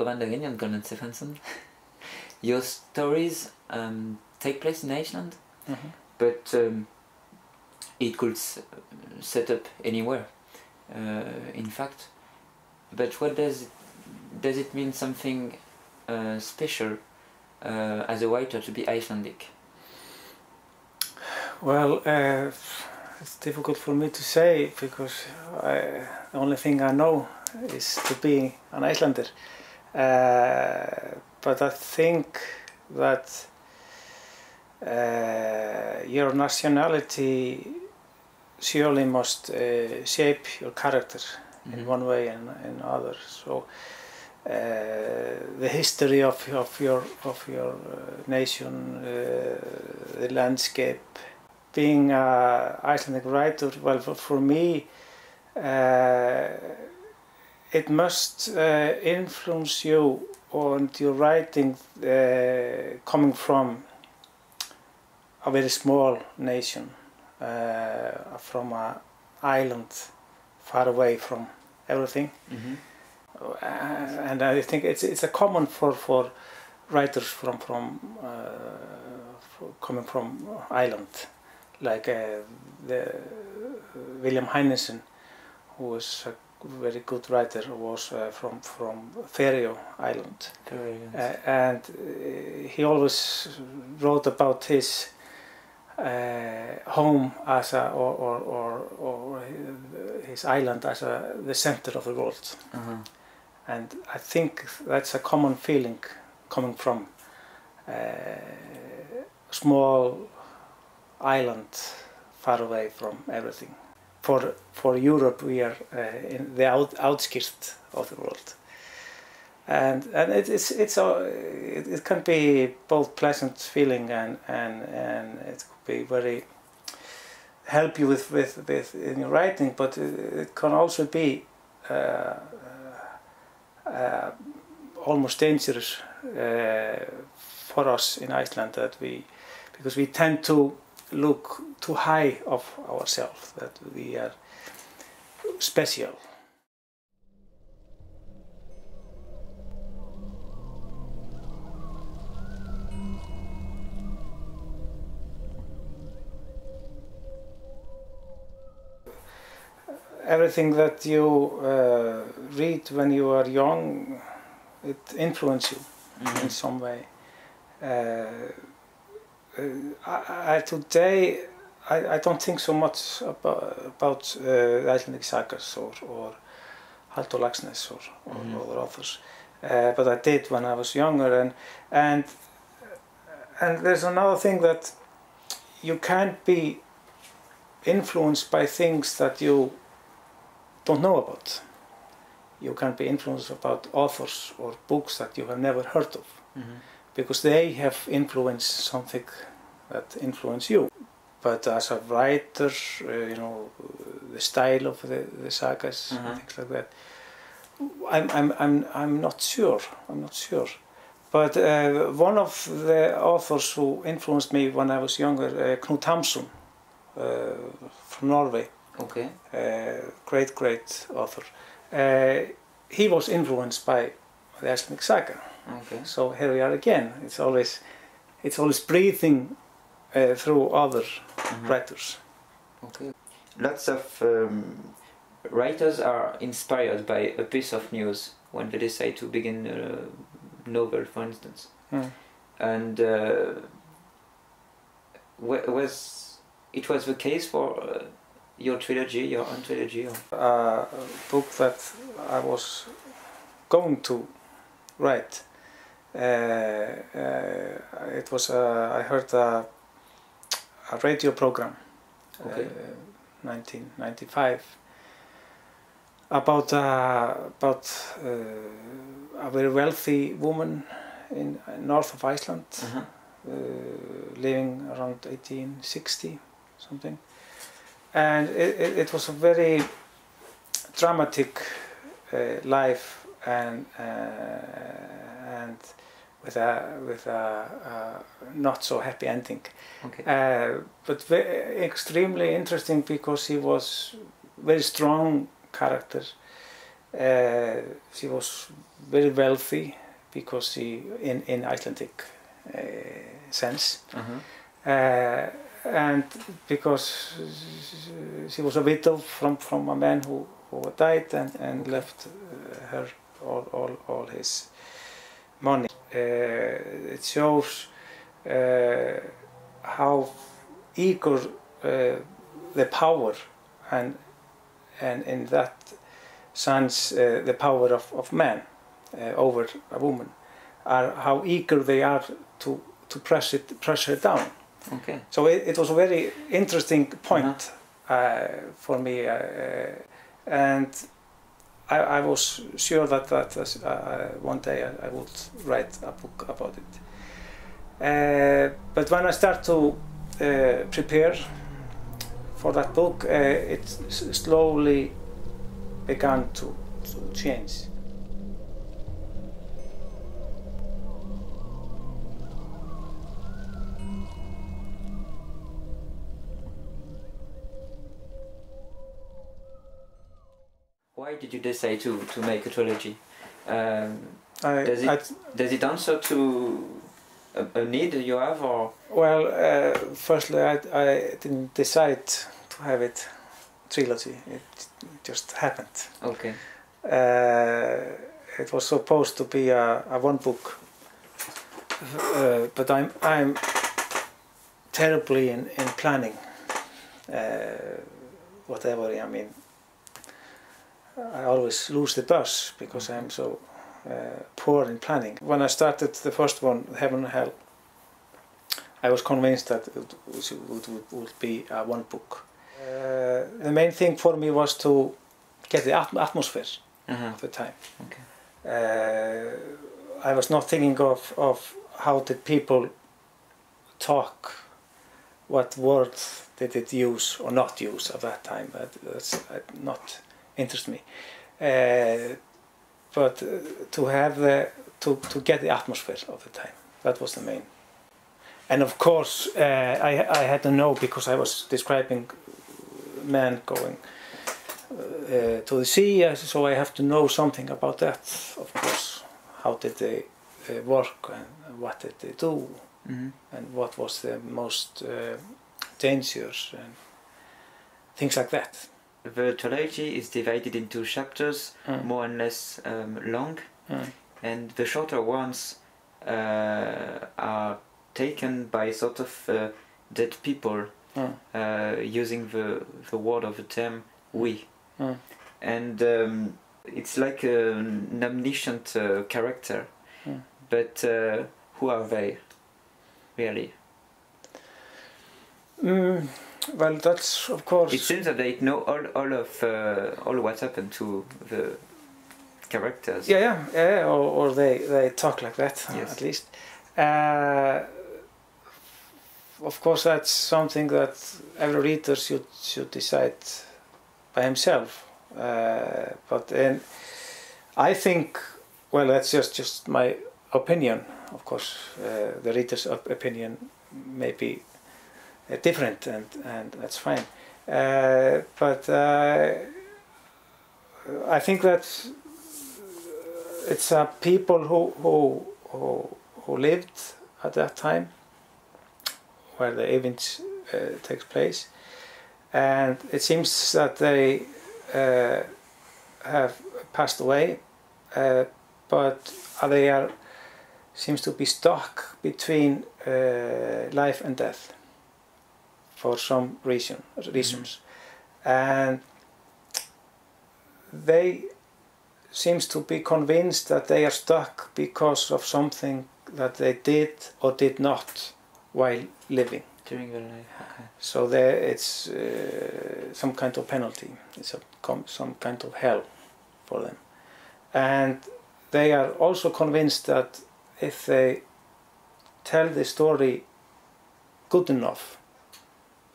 Uh, Commander and Kalman Stefánsson. Your stories um, take place in Iceland, Mhm. but um, it could s- set up anywhere. Uh, in fact, but what does it, does it mean something uh, special uh, as a writer to be Icelandic? Well, uh, it's difficult for me to say because I, the only thing I know is to be an Icelander. Uh, but I think that uh, your nationality surely must uh, shape your character in Mhm. one way and in other. So uh, the history of, of your of your uh, nation, uh, the landscape, being a Icelandic writer, well, for, for me, uh, it must uh, influence you on your writing uh, coming from a very small nation, uh, from an island far away from everything. Mhm. Uh, and I think it's it's a common for for writers from from uh, for coming from island, like uh, the William Heinesen, who was a very good writer, was uh, from from Faroe Island, uh, and uh, he always wrote about his uh, home as a or or, or, or his island as a the center of the world uh-huh. and I think that's a common feeling coming from uh, small island far away from everything. For for Europe, we are uh, in the out, outskirts of the world, and and it, it's it's a, it, it can be both pleasant feeling and and and it could be very help you with with, with in your writing, but it, it can also be. Uh, uh, almost dangerous uh, for us in Iceland that we because we tend to look too high of ourselves that we are special everything that you uh, read when you are young it influences you Mhm. in some way. Uh, I, I, today, I, I don't think so much about, about uh, Icelandic sagas or, or Halldór Laxness or, or Mhm. other authors, uh, but I did when I was younger. And and and there's another thing that you can't be influenced by things that you don't know about. You can be influenced about authors or books that you have never heard of Mhm. Because they have influenced something that influence you. But as a writer, uh, you know, the style of the, the sagas and things like that, I'm, I'm, I'm, I'm not sure. I'm not sure. But uh, one of the authors who influenced me when I was younger, uh, Knut Hamsun, uh, from Norway, Okay. uh, great, great author. Uh, he was influenced by the Icelandic saga. Okay. So here we are again. It's always, it's always breathing uh, through other Mhm. writers. Okay. Lots of um, writers are inspired by a piece of news when they decide to begin a novel, for instance. Mm. And uh, wa- was it was the case for uh, your trilogy, your own trilogy? Or? A book that I was going to write. Uh, uh, it was I heard a, a radio program, Okay. uh, 1995, about uh, about uh, a very wealthy woman in north of Iceland, Uh-huh. uh, living around 1860 something, and it, it, it was a very dramatic uh, life and uh, and with a with a, a not so happy ending. Okay. Uh, but extremely interesting because he was very strong character. Uh, she was very wealthy because she in in Icelandic uh, sense, Uh-huh. uh, and because she was a widow from from a man who who died and and left uh, her all all all his money. Uh, it shows uh, how eager uh, the power and and in that sense uh, the power of, of man over a woman are how eager they are to to press it press her down Okay. so it, it was a very interesting point uh, for me and I, I was sure that that uh, one day I, I would write a book about it uh, but when I start to uh, prepare for that book, uh, it slowly began to, to change. Did you decide to, to make a trilogy? Um, I, Does it- I, does it answer to a, a need you have, or well, uh, firstly, I, I didn't decide to have it trilogy. It just happened. okay? Uh, it was supposed to be a, a one book, uh, but I'm I'm terribly in, in planning. Uh, whatever I mean, I always lose the bus because I'm so uh, poor in planning. When I started the first one, Heaven and Hell, I was convinced that it would, would, would, be a one book. Uh, the main thing for me was to get the atm- atmosphere Uh-huh. at the time. Okay. Uh, I was not thinking of, of how did people talk, what words did it use or not use at that time. That, that's uh, not interest me. Uh, but uh, to have the to, to get the atmosphere of the time that was the main. And of course, uh, I I had to know because I was describing men going uh, to the sea, uh, so I have to know something about that, of course. How did they uh, work and what did they do hmm and what was the most dangerous and things like that. The trilogy is divided into chapters, Mm. more and less um, long, Mm. and the shorter ones uh, are taken by sort of uh, dead people Mm. uh, using the the word of the term we, Mm. and um, it's like an omniscient uh, character, Mm. but uh, who are they, really? Well, that's of course. It seems that they know all all of uh, all what happened to the characters. Yeah, yeah, yeah, or, or they, they talk like that Yes. at least. Uh, of course, that's something that every reader should should decide by himself. Uh, but then, I think, well, that's just just my opinion. Of course, uh, the reader's op- opinion may be uh, different, and and that's fine. Uh, but uh, I think that it's uh, people who, who who who lived at that time where the events uh, takes place and it seems that they uh, have passed away uh, but they are seems to be stuck between uh, life and death for some reason reasons and they seems to be convinced that they are stuck because of something that they did or did not while living. during their life. Okay. So there, it's uh, some kind of penalty. It's a, some kind of hell for them, and they are also convinced that if they tell the story good enough,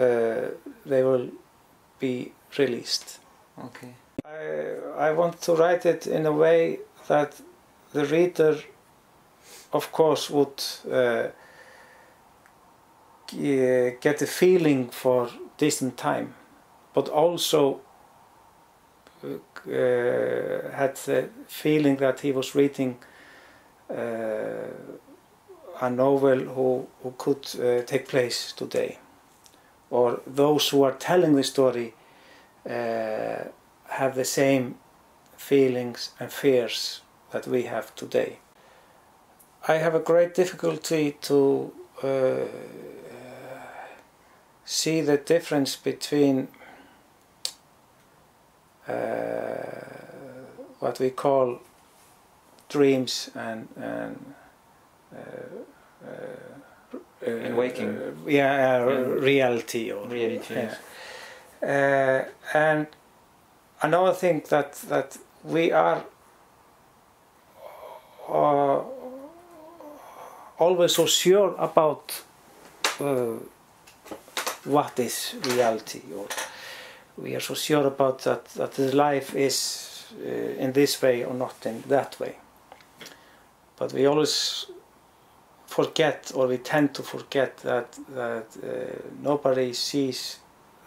uh, they will be released. Okay. I, I want to write it in a way that the reader, of course, would uh, g- get a feeling for distant time, but also uh, uh, had the feeling that he was reading uh, a novel who, who could uh, take place today, or those who are telling the story uh, have the same feelings and fears that we have today. I have a great difficulty to uh, see the difference between uh, what we call dreams and, and uh, And waking. uh, yeah, uh, And reality or Reality. yeah. yes. Uh, and another thing that that we are uh, always so sure about uh, what is reality, or we are so sure about that that the life is uh, in this way or not in that way. But we always forget, or we tend to forget that that uh, nobody sees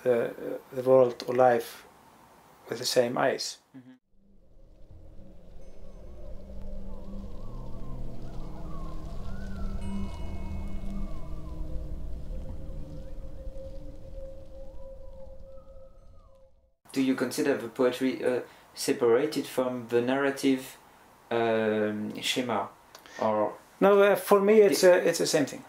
the, the world or life with the same eyes. Do you consider the poetry uh, separated from the narrative um, schema, or No, uh, for me it's it's the same thing.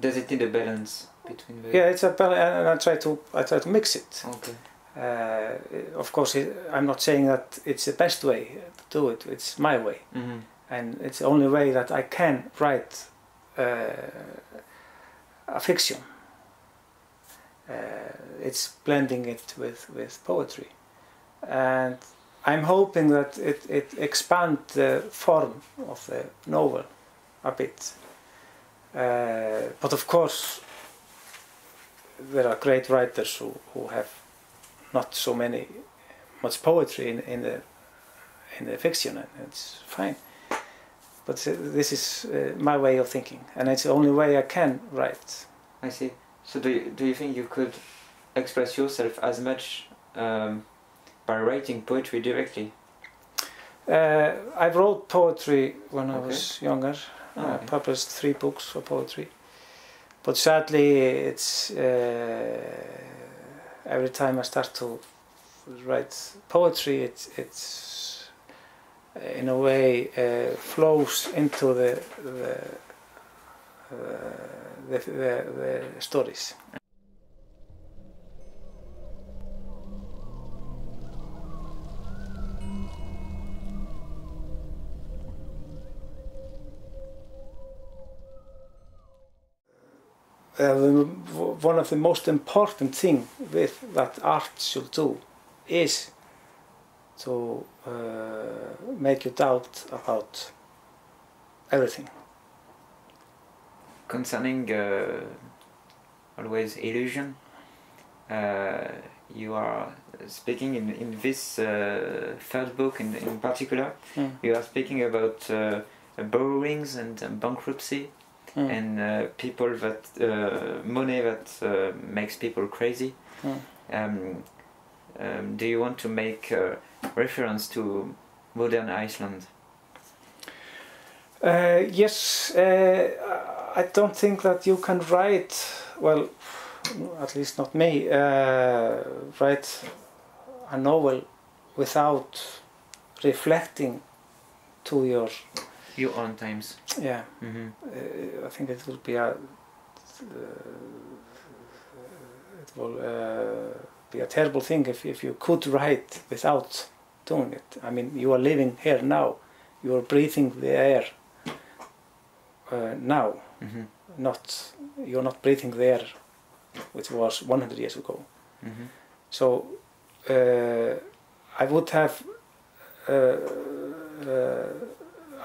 does it need a balance between the? Yeah, it's a bal- and I try to I try to mix it. Okay. Uh, of course, it, I'm not saying that it's the best way to do it. It's my way, hmm and it's the only way that I can write uh, a fiction. Uh, it's blending it with, with poetry, and I'm hoping that it, it expand the form of the novel a bit. Uh, but of course, there are great writers who, who have not so many much poetry in, in the in the fiction, and it's fine. But uh, this is uh, my way of thinking, and it's the only way I can write. I see. So do you, do you think you could express yourself as much um, by writing poetry directly? Uh, I wrote poetry when I was younger. I okay. published three books for poetry, but sadly, it's uh, every time I start to write poetry, it's it's uh, in a way uh, flows into the the, uh, the, the, the stories. Uh, the- one of the most important thing with that art should do is to uh, make you doubt about everything. Concerning uh, always illusion, you are speaking in, in this third book in, in particular, Mm. you are speaking about borrowings and uh, bankruptcy Mm. and uh, people that uh, money that uh, makes people crazy. Mm. Um, um, do you want to make uh, reference to modern Iceland? Uh, yes, uh, I don't think that you can write, well, at least not me, uh, write a novel without reflecting to your, Your own times. yeah, hmm uh, I think it will be a, uh, it will uh, be a terrible thing if, if you could write without doing it. I mean, you are living here now, you are breathing the air uh, now. hmm not you're not breathing the air which was 100 years ago. Mhm. So uh, I would have, uh,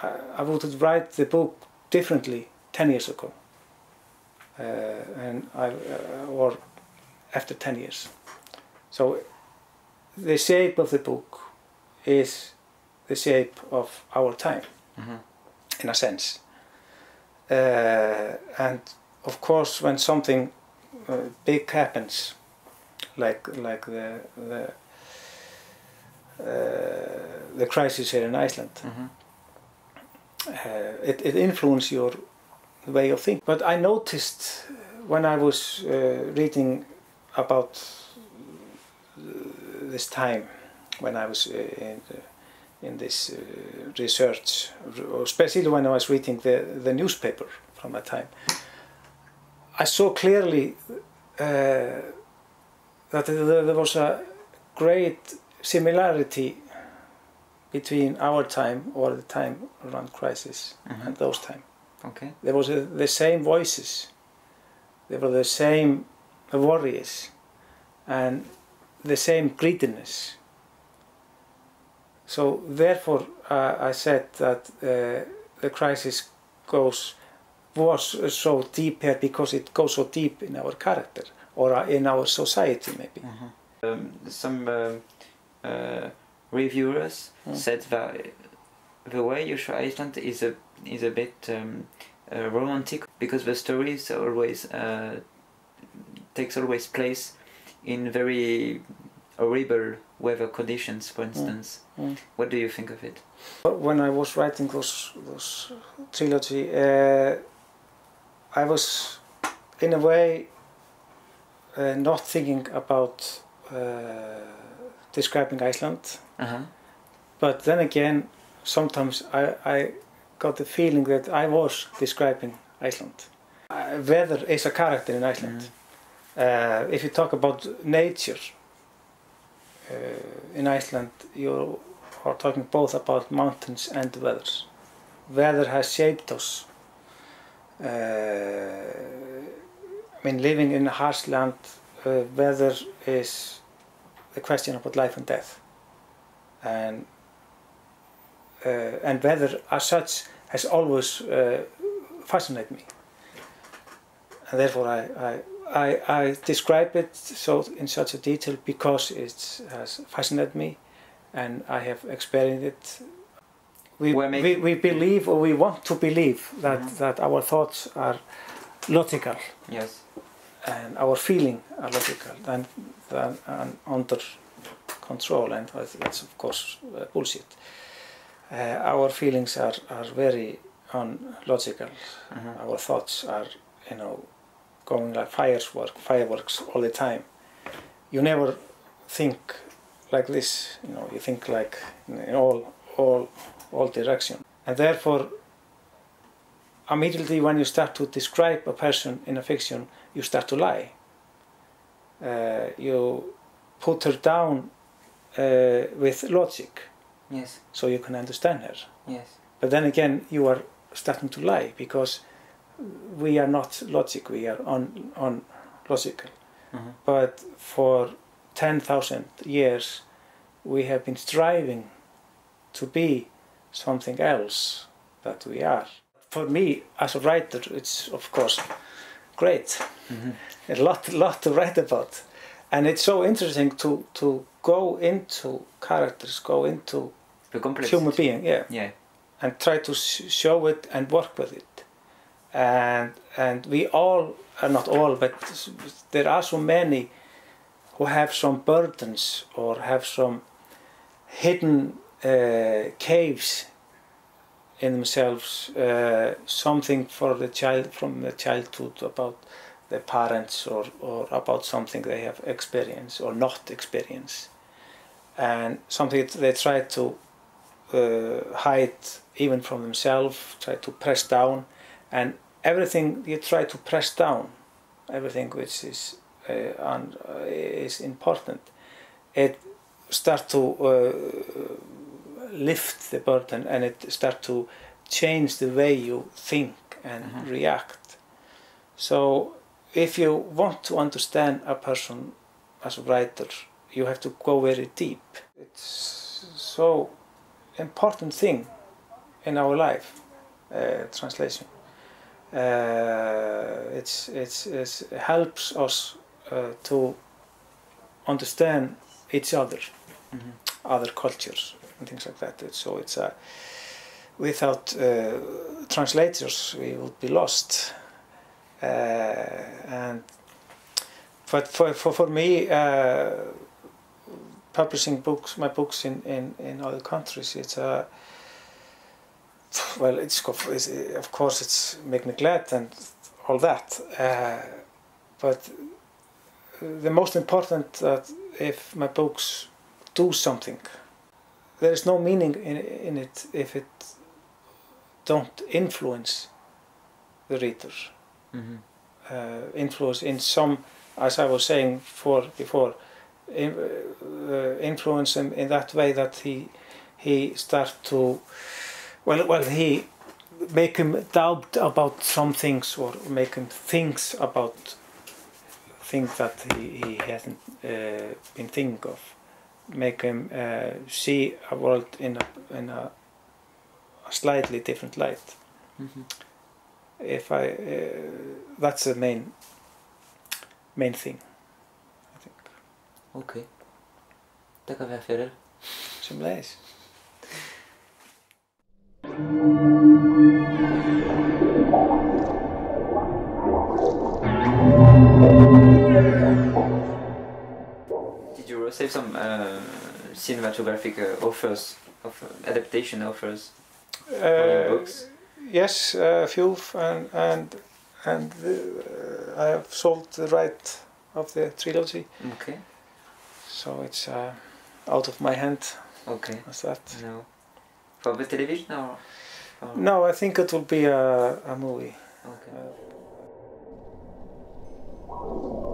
I, I would write the book differently 10 years ago, uh, and I, uh, or after 10 years. So the shape of the book is the shape of our time, Mhm. in a sense. Uh, and of course, when something uh, big happens, like like the the uh, the crisis here in Iceland, Mhm. uh, it, it influences your way of thinking. But I noticed when I was uh, reading about uh, this time, when I was uh, in, in this uh, research, especially when I was reading the, the newspaper from that time, I saw clearly uh, that there was a great similarity between our time or the time around crisis Mhm. and those time. Okay. There was a, the same voices, there were the same worries, and the same greediness. So therefore, uh, I said that uh, the crisis goes was so deep here because it goes so deep in our character or uh, in our society, maybe. Mhm. Um, some um, uh, reviewers Mm. said that the way you show Iceland is a is a bit um, uh, romantic because the stories always uh, takes always place in very horrible weather conditions, for instance. Mm. What do you think of it? When I was writing those those trilogy, uh, I was in a way uh, not thinking about uh, describing Iceland, huh. but then again, sometimes I, I got the feeling that I was describing Iceland. Uh, weather is a character in Iceland. Uh, if you talk about nature uh, in Iceland, you are talking both about mountains and weathers. Weather has shaped us. Uh, I mean, living in a harsh land, uh, weather is the question about life and death. And uh, and weather as such has always uh, fascinated me. And therefore I, I, I, I describe it so in such a detail because it has fascinated me and I have experienced it. We, we, we believe or we want to believe that, Mhm. that our thoughts are logical Yes. and our feeling are logical and, and under control and that's- of course uh, bullshit. Uh, our feelings are, are very unlogical. Mhm. Our thoughts are, you know, going like fireworks, fireworks all the time. You never think like this. You know, you think like in in all, all, all direction. And therefore, immediately when you start to describe a person in a fiction, you start to lie. Uh, you put her down uh, with logic, Yes. so you can understand her. Yes. But then again, you are starting to lie because we are not logic, we are un, un logical. Mhm. But for 10,000 years, we have been striving to be something else that we are. For me, as a writer, it's of course great. Mhm. A lot, lot to write about. And it's so interesting to, to go into characters, go into The complex. human being, yeah Yeah. and try to sh- show it and work with it. And and we all, uh, not all, but there are so many who have some burdens or have some hidden uh, caves in themselves, uh, something for the child from the childhood about their parents or, or about something they have experienced or not experienced. And something they try to uh, hide even from themselves, try to press down, and everything you try to press down, everything which is uh, un, uh, is important, it start to uh, lift the burden and it start to change the way you think and Mhm. react. So if you want to understand a person as a writer, you have to go very deep. It's so important thing in our life, uh, translation. Uh, it's, it's, it's, it helps us uh, to understand each other, Mhm. other cultures and things like that. So it's a, without uh, translators, we would be lost. Uh, and but for, for, for me, uh, publishing books, my books in, in, in other countries, it's a well, it's, it's of course it's make me glad and all that. Uh, but the most important that if my books do something, there is no meaning in, in it if it don't influence the reader. Mhm. Uh, influence in some, as I was saying for before, in, uh, influence him in that way that he he start to well well he make him doubt about some things or make him think about things that he, he hasn't uh, been thinking of make him uh, see a world in a, in a, slightly different light Mhm. If I uh, that's the main main thing I think Ok. Takk fyrir fyrir. sem leiðis Did you receive some uh, cinematographic uh, offers, of uh, adaptation offers for your uh, books? yes, uh, a few, and and and uh, I have sold the right of the trilogy. Okay. So it's uh, out of my hand. Okay. As that. No. For the television or? or? No, I think it will be a, a movie. Okay. Uh,